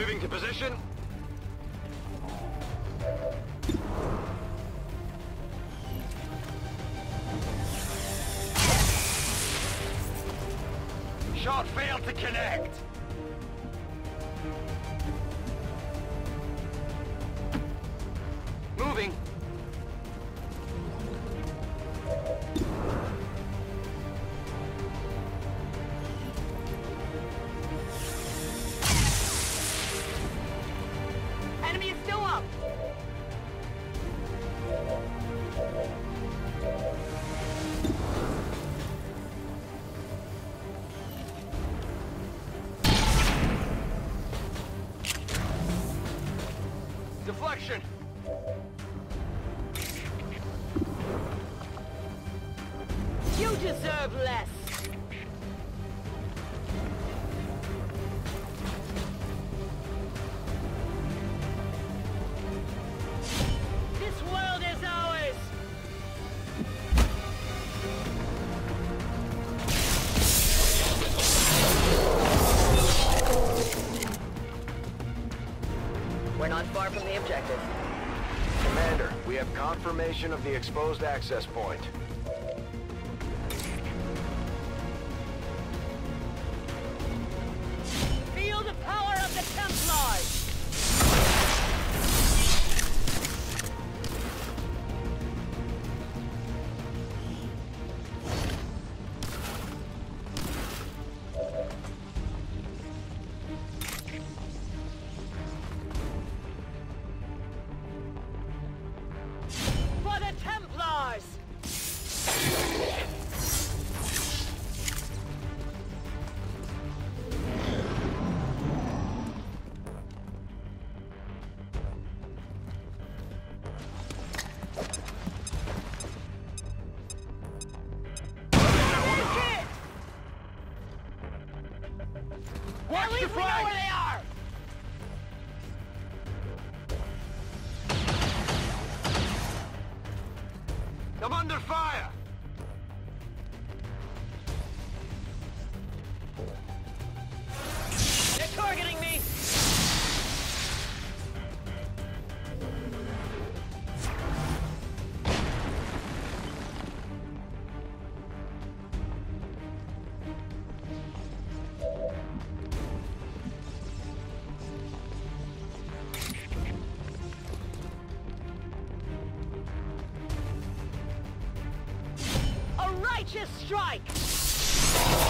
Moving to position. Shot failed to connect. Deflection. You deserve less! We're not far from the objective. Commander, we have confirmation of the exposed access point. Least we know where they are! I'm under fire! Righteous strike!